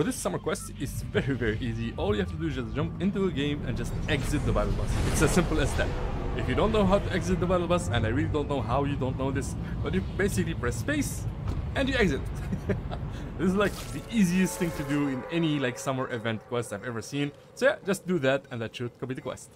For this summer quest, it's very very easy. All you have to do is just jump into a game and just exit the battle bus. It's as simple as that. If you don't know how to exit the battle bus, and I really don't know how you don't know this, but you basically press space and you exit. this is like the easiest thing to do in any like summer event quest I've ever seen. So yeah, just do that and that should complete the quest.